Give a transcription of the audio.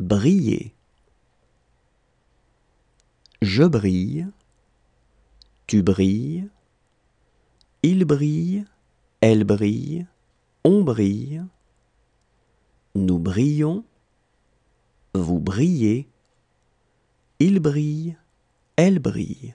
Briller. Je brille. Tu brilles. Il brille. Elle brille. On brille. Nous brillons. Vous brillez. Il brille. Elle brille.